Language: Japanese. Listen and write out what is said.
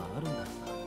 はあるんだろうな